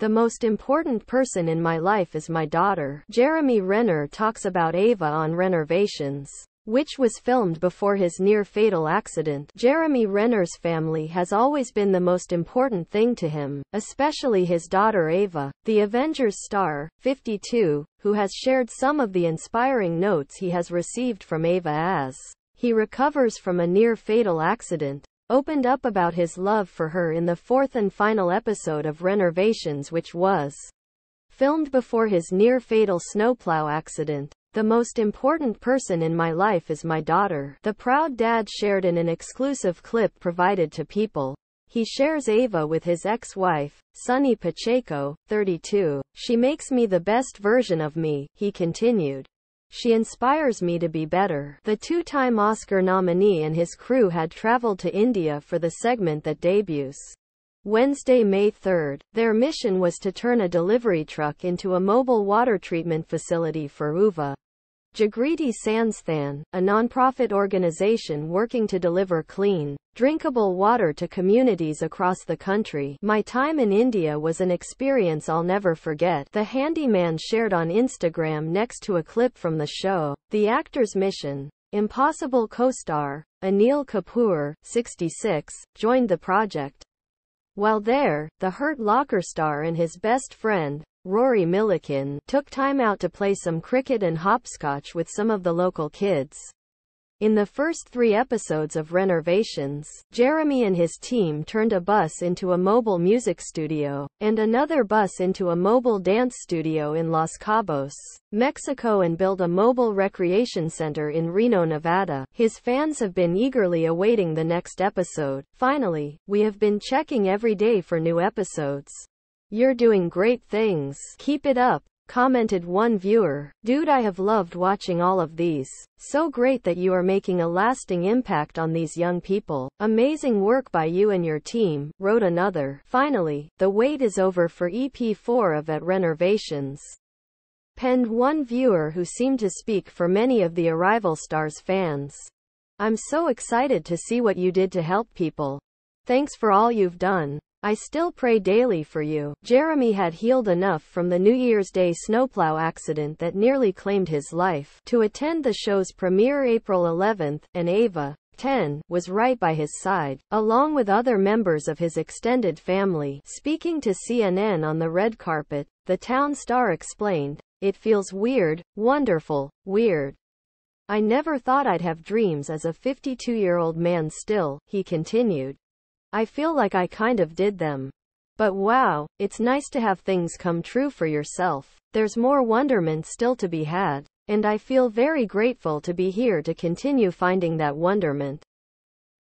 The most important person in my life is my daughter. Jeremy Renner talks about Ava on Rennervations which was filmed before his near-fatal accident. Jeremy Renner's family has always been the most important thing to him, especially his daughter Ava, the Avengers star, 52, who has shared some of the inspiring notes he has received from Ava as he recovers from a near-fatal accident opened up about his love for her in the fourth and final episode of Rennervations which was filmed before his near-fatal snowplow accident. The most important person in my life is my daughter. The proud dad shared in an exclusive clip provided to People. He shares Ava with his ex-wife, Sonni Pacheco, 32. She makes me the best version of me, he continued. She inspires me to be better. The two-time Oscar nominee and his crew had traveled to India for the segment that debuts. Wednesday, May 3. Their mission was to turn a delivery truck into a mobile water treatment facility for UVA. Jagriti Sansthan, a nonprofit organization working to deliver clean, drinkable water to communities across the country. My time in India was an experience I'll never forget, the handyman shared on Instagram next to a clip from the show. The actor's mission. Impossible co-star, Anil Kapoor, 66, joined the project. While there, the Hurt Locker star and his best friend, Rory Millikin, took time out to play some cricket and hopscotch with some of the local kids. In the first three episodes of Rennervations, Jeremy and his team turned a bus into a mobile music studio, and another bus into a mobile dance studio in Los Cabos, Mexico and built a mobile recreation center in Reno, Nevada. His fans have been eagerly awaiting the next episode. Finally, we have been checking every day for new episodes. You're doing great things. Keep it up, commented one viewer. Dude I have loved watching all of these. So great that you are making a lasting impact on these young people. Amazing work by you and your team, wrote another. Finally, the wait is over for EP4 of At Rennervations. Penned one viewer who seemed to speak for many of the Arrival Stars fans. I'm so excited to see what you did to help people. Thanks for all you've done. I still pray daily for you. Jeremy had healed enough from the New Year's Day snowplow accident that nearly claimed his life to attend the show's premiere April 11th, and Ava, 10, was right by his side, along with other members of his extended family. Speaking to CNN on the red carpet, the town star explained, It feels weird, wonderful, weird. I never thought I'd have dreams as a 52 year old man still, he continued. I feel like I kind of did them. But wow, it's nice to have things come true for yourself. There's more wonderment still to be had. And I feel very grateful to be here to continue finding that wonderment.